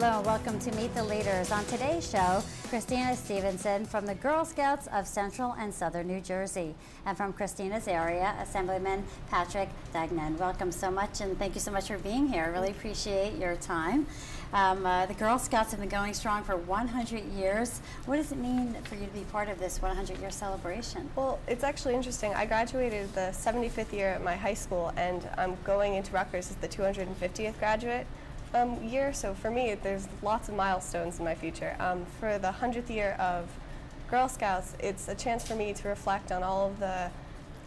Hello and welcome to Meet the Leaders. On today's show, Christina Stevenson from the Girl Scouts of Central and Southern New Jersey. And from Christina's area, Assemblyman Patrick Diegnan. Welcome so much and thank you so much for being here. I really appreciate your time. Um, uh, the Girl Scouts have been going strong for 100 years. What does it mean for you to be part of this 100 year celebration? Well, it's actually interesting. I graduated the 75th year at my high school, and I'm going into Rutgers as the 250th graduate um, year. So for me, there's lots of milestones in my future. Um, for the 100th year of Girl Scouts, it's a chance for me to reflect on all of the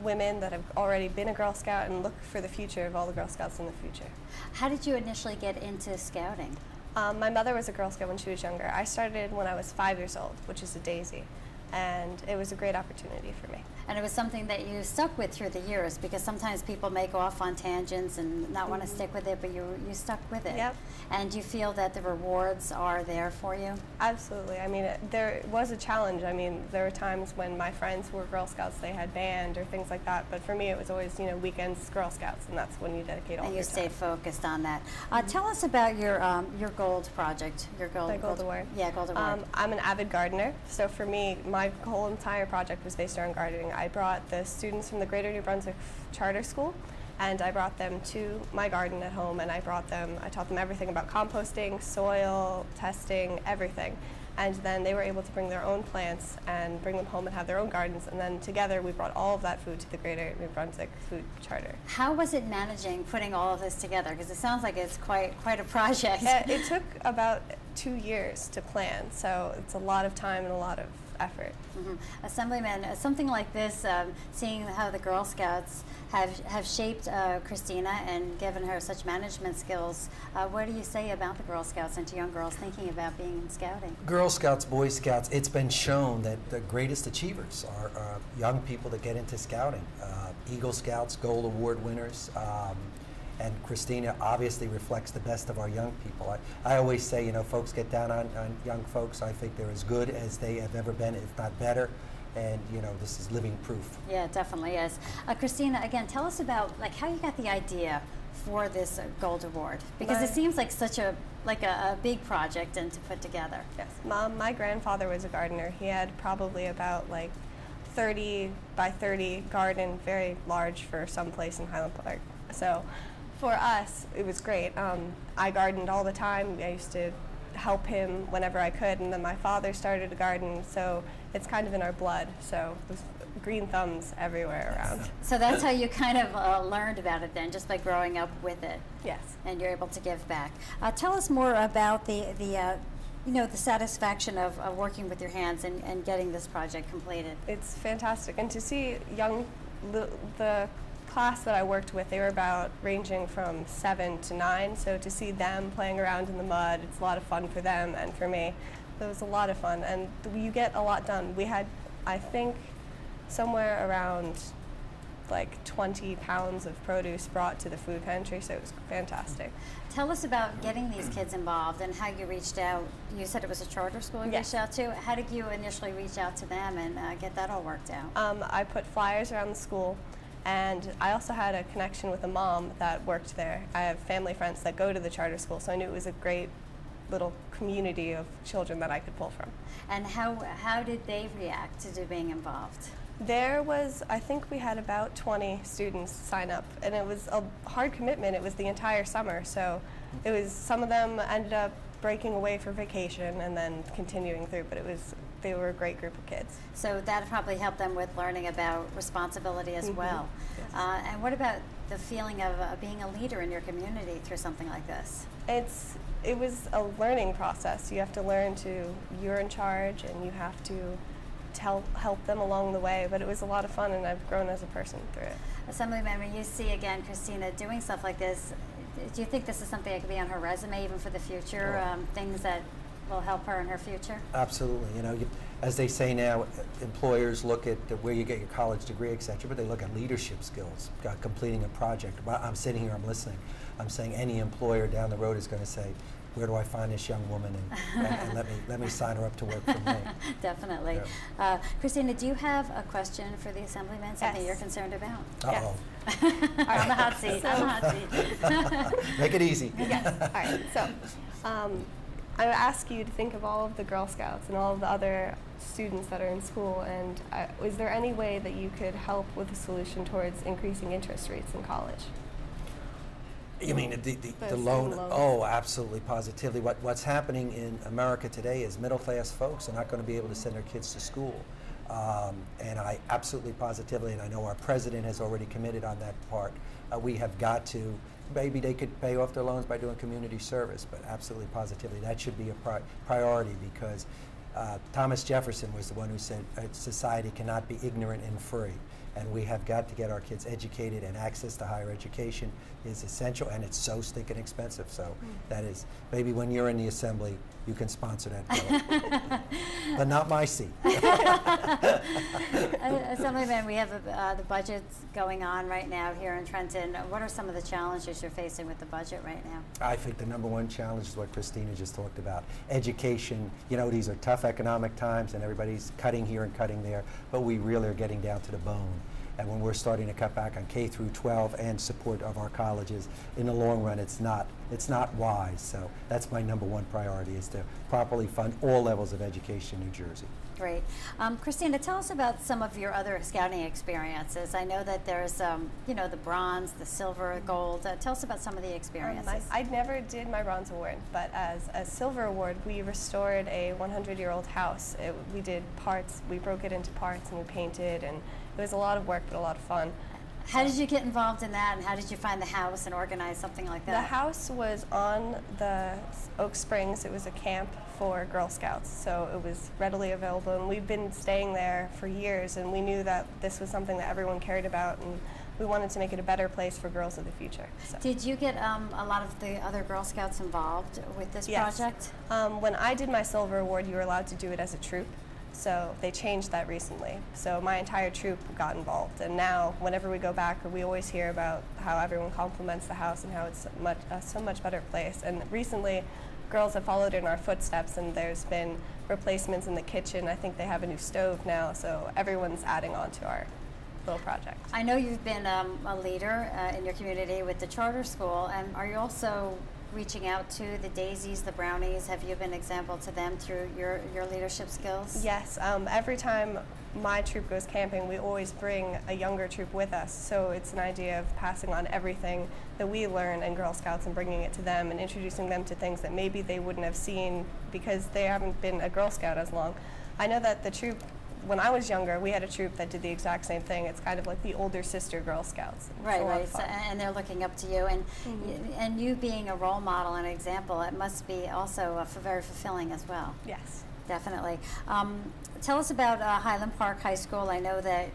women that have already been a Girl Scout and look for the future of all the Girl Scouts in the future. How did you initially get into scouting? Um, my mother was a Girl Scout when she was younger. I started when I was five years old, which is a daisy, and it was a great opportunity for me. And it was something that you stuck with through the years because sometimes people may go off on tangents and not want to stick with it, but you, you stuck with it. Yep. And you feel that the rewards are there for you? Absolutely. I mean, it, there was a challenge. I mean, there were times when my friends who were Girl Scouts, they had band or things like that. But for me, it was always, you know, weekends Girl Scouts, and that's when you dedicate all your time. And your you time. focused on that. Uh, tell us about your um, your gold project, your gold, My gold award. Yeah, gold award. Um, I'm an avid gardener, so for me, my whole entire project was based around gardening. I brought the students from the Greater New Brunswick Charter School, and I brought them to my garden at home, and I brought them, I taught them everything about composting, soil, testing, everything. And then they were able to bring their own plants and bring them home and have their own gardens. And then together we brought all of that food to the Greater New Brunswick Food Charter. How was it managing putting all of this together? Because it sounds like it's quite quite a project. Yeah, it took about two years to plan, so it's a lot of time and a lot of effort. Mhm. Assemblyman, uh, something like this, um, seeing how the Girl Scouts have, have shaped uh, Christina and given her such management skills, uh, what do you say about the Girl Scouts and to young girls thinking about being in scouting? Girl Scouts, Boy Scouts, it's been shown that the greatest achievers are uh, young people that get into scouting. Uh, Eagle Scouts, Gold Award winners, um, and Christina obviously reflects the best of our young people. I, I always say, you know, folks get down on, on young folks. I think they're as good as they have ever been, if not better. And, you know, this is living proof. Yeah, it definitely is. Uh, Christina, again, tell us about like how you got the idea for this uh, Gold Award because it seems like such a like a, a big project and to put together. Yes, Mom, my grandfather was a gardener. He had probably about like 30 by 30 garden, very large for some place in Highland Park. So for us, it was great. Um, I gardened all the time. I used to help him whenever I could, and then my father started a garden, so it's kind of in our blood. So it was green thumbs everywhere around. So that's how you kind of uh, learned about it then, just by growing up with it. Yes. and you're able to give back. Uh, tell us more about the the uh, you know the satisfaction of, of working with your hands and, and getting this project completed. It's fantastic, and to see young, the, the class that I worked with, they were about ranging from seven to nine. So to see them playing around in the mud, it's a lot of fun for them and for me. It was a lot of fun, and you get a lot done. We had, I think, somewhere around like 20 pounds of produce brought to the food pantry, so it was fantastic. Tell us about getting these kids involved and how you reached out. You said it was a charter school you Yes. reached out to. How did you initially reach out to them and uh, get that all worked out? Um, I put flyers around the school, and I also had a connection with a mom that worked there. I have family friends that go to the charter school, so I knew it was a great little community of children that I could pull from. And how how did they react to being involved? There was, I think we had about 20 students sign up, and it was a hard commitment. It was the entire summer, so it was some of them ended up breaking away for vacation and then continuing through, but it was they were a great group of kids. So that probably helped them with learning about responsibility as Mhm. well. Yes. Uh, and what about the feeling of uh, being a leader in your community through something like this? It's it was a learning process. You have to learn to you're in charge and you have to tell help them along the way. But it was a lot of fun and I've grown as a person through it. Assemblyman, when you see again Christina doing stuff like this, do you think this is something that could be on her resume even for the future? Oh. Um, things that will help her in her future? Absolutely. You know, you, as they say now, employers look at where you get your college degree, et cetera, but they look at leadership skills, uh, completing a project. While I'm sitting here, I'm listening. I'm saying any employer down the road is going to say, where do I find this young woman and, and, and let me let me sign her up to work for me. Definitely. Yeah. Uh, Christina, do you have a question for the Assemblyman? Something Yes. you're concerned about? Yes. Uh-oh. on the hot seat. on the hot seat. Make it easy. yes. All right. So, um, I would ask you to think of all of the Girl Scouts and all of the other students that are in school, and uh, is there any way that you could help with a solution towards increasing interest rates in college? You mean the, the, The student loan? Oh, absolutely, positively. What, what's happening in America today is middle class folks are not going to be able to send their kids to school. Um, and I absolutely positively, and I know our president has already committed on that part, uh, we have got to, maybe they could pay off their loans by doing community service, but absolutely positively, that should be a pri- priority because uh, Thomas Jefferson was the one who said uh, society cannot be ignorant and free. And we have got to get our kids educated, and access to higher education is essential, and it's so stinking expensive. So that is maybe when you're in the assembly, you can sponsor that bill, but not my seat. Uh, Assemblyman, we have uh, the budgets going on right now here in Trenton. What are some of the challenges you're facing with the budget right now? I think the number one challenge is what Christina just talked about. Education, you know, these are tough economic times and everybody's cutting here and cutting there, but we really are getting down to the bone. And when we're starting to cut back on K through 12 and support of our colleges, in the long run, it's not, it's not wise. So that's my number one priority is to properly fund all levels of education in New Jersey. Great. Um, Christina, tell us about some of your other scouting experiences. I know that there's, um, you know, the bronze, the silver, gold. Uh, tell us about some of the Um, experiences. I, I never did my bronze award, but as a silver award, we restored a 100-year-old house. It, we did parts, we broke it into parts and we painted, and it was a lot of work, but a lot of fun. how did you get involved in that, and how did you find the house and organize something like that? The house was on the Oak Springs. It was a camp for Girl Scouts, so it was readily available. And we've been staying there for years, and we knew that this was something that everyone cared about, and we wanted to make it a better place for girls of the future. So. Did you get um, a lot of the other Girl Scouts involved with this Yes. project? Um, when I did my silver award, you were allowed to do it as a troop. So they changed that recently. So my entire troop got involved, and now whenever we go back, we always hear about how everyone compliments the house and how it's much a so much better place. And recently, girls have followed in our footsteps, and there's been replacements in the kitchen. I think they have a new stove now, so everyone's adding on to our little project. I know you've been um, a leader uh, in your community with the charter school, and are you also reaching out to the Daisies, the Brownies? Have you been an example to them through your, your leadership skills? Yes, um, every time my troop goes camping, we always bring a younger troop with us. So it's an idea of passing on everything that we learn in Girl Scouts and bringing it to them and introducing them to things that maybe they wouldn't have seen because they haven't been a Girl Scout as long. I know that the troop, when I was younger, we had a troop that did the exact same thing. It's kind of like the older sister Girl Scouts. It's Right, right. So, and they're looking up to you, and y- and you being a role model and example, it must be also uh, f- very fulfilling as well. yes. Definitely. Um, tell us about uh, Highland Park High School. I know that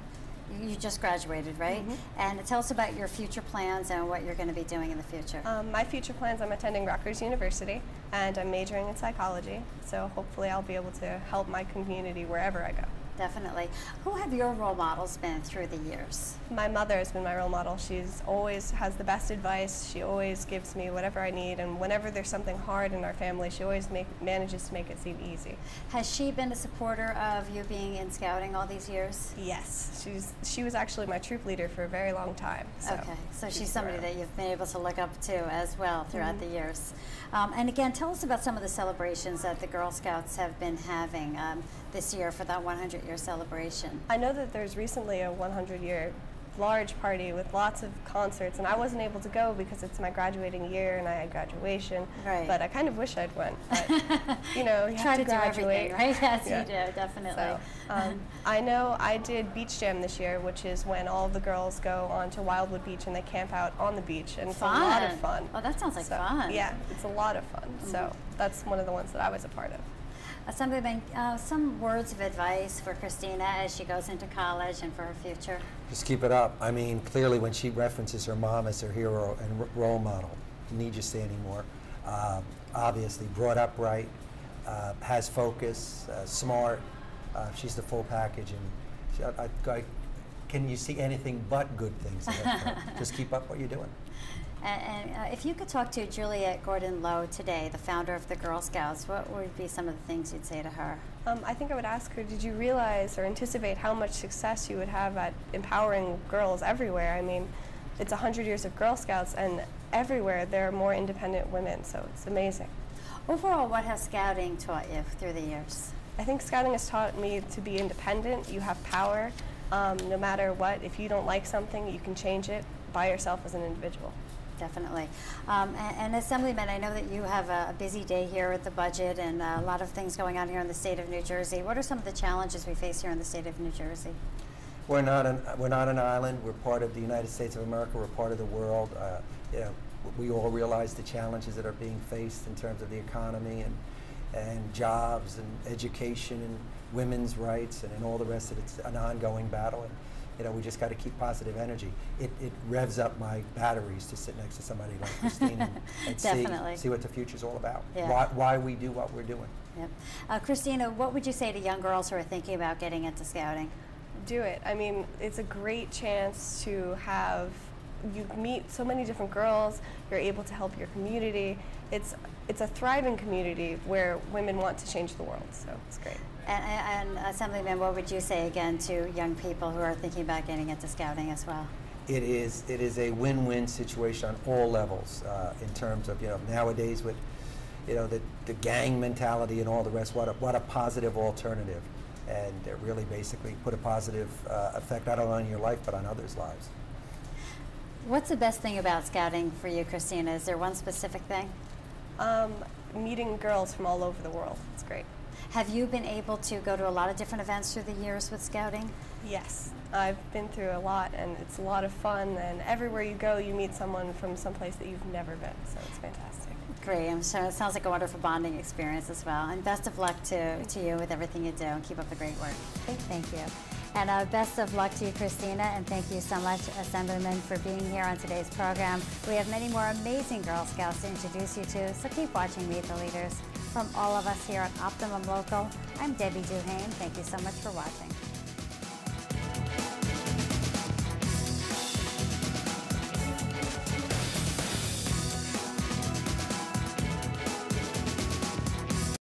you just graduated, right? Mhm. And tell us about your future plans and what you're going to be doing in the future. Um, my future plans, I'm attending Rutgers University and I'm majoring in psychology. So hopefully I'll be able to help my community wherever I go. Definitely. Who have your role models been through the years? My mother has been my role model. She's always has the best advice. She always gives me whatever I need, and whenever there's something hard in our family, she always make, manages to make it seem easy. Has she been a supporter of you being in scouting all these years? Yes, she's she was actually my troop leader for a very long time. So okay, so she's, somebody around. that you've been able to look up to as well throughout Mm-hmm. the years. Um, and again, tell us about some of the celebrations that the Girl Scouts have been having um, this year for that 100 year celebration. I know that there's recently a 100 year large party with lots of concerts, and I wasn't able to go because it's my graduating year and I had graduation. Right. But I kind of wish I'd went. But, you know, you Try have to to graduate. right? Yes, Yeah. you do, definitely. So, um, I know I did Beach Jam this year, which is when all the girls go onto Wildwood Beach and they camp out on the beach, and it's a lot of fun. Oh, that sounds like So, fun. Mm-hmm. Yeah, it's a lot of fun. So that's one of the ones that I was a part of. Assemblyman, uh, some words of advice for Christina as she goes into college and for her future. Just keep it up. I mean, clearly when she references her mom as her hero and role model, need you say anymore. Um, obviously, brought up right, uh, has focus, uh, smart. Uh, she's the full package, and she, I, I, I- can you see anything but good things? Just keep up what you're doing. And, and uh, if you could talk to Juliette Gordon Low today, the founder of the Girl Scouts, what would be some of the things you'd say to her? Um, I think I would ask her, did you realize or anticipate how much success you would have at empowering girls everywhere? I mean, it's 100 years of Girl Scouts, and everywhere there are more independent women, so it's amazing. Overall, what has scouting taught you through the years? I think scouting has taught me to be independent. You have power. Um, no matter what, if you don't like something, you can change it by yourself as an individual. Definitely. Um, and, and Assemblyman, I know that you have a, a busy day here with the budget and uh, a lot of things going on here in the state of New Jersey. What are some of the challenges we face here in the state of New Jersey? We're not an we're not an island. We're part of the United States of America. We're part of the world. Uh, you know, we all realize the challenges that are being faced in terms of the economy and and jobs and education and women's rights and, and all the rest of it. It's an ongoing battle. And, you know, we just got to keep positive energy. It, it revs up my batteries to sit next to somebody like Christine and, and see, see what the future's all about. Yeah. Why, why we do what we're doing. Yep. Uh, Christina, what would you say to young girls who are thinking about getting into scouting? do it. I mean, it's a great chance to have you meet so many different girls. You're able to help your community. It's it's a thriving community where women want to change the world. So it's great. And, and Assemblyman, what would you say again to young people who are thinking about getting into scouting as well? it is it is a win-win situation on all levels uh, in terms of you know nowadays with you know the, the gang mentality and all the rest what a, what a positive alternative and uh, really basically put a positive uh, effect not only on your life but on others lives What's the best thing about scouting for you, Christina? Is there one specific thing? Um, meeting girls from all over the world. It's great. Have you been able to go to a lot of different events through the years with scouting? Yes, I've been through a lot, and it's a lot of fun. And everywhere you go, you meet someone from someplace that you've never been. So it's fantastic. Great. I'm sure it sounds like a wonderful bonding experience as well. And best of luck to, to you with everything you do and keep up the great work. Thank you. And uh, best of luck to you, Christina, and thank you so much, Assemblyman, for being here on today's program. We have many more amazing Girl Scouts to introduce you to, so keep watching Meet the Leaders. From all of us here at Optimum Local, I'm Debbie Duhane. Thank you so much for watching.